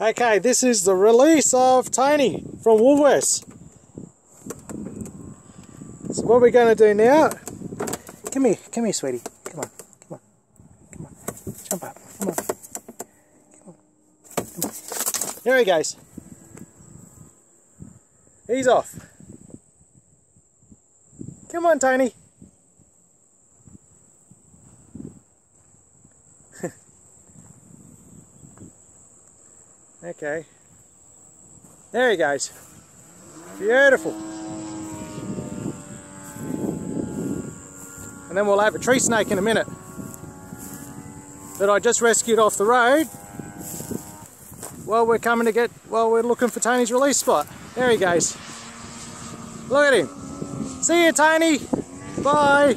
Okay, this is the release of Tony from Woolworths. So what we're going to do now, come here, come here sweetie, come on, come on, come on, jump up, come on, come on, come on. There he goes. He's off. Come on Tony. Okay. There he goes. Beautiful. And then we'll have a tree snake in a minute that I just rescued off the road while we're coming to get, while we're looking for Tony's release spot. There he goes. Look at him. See you, Tony. Bye.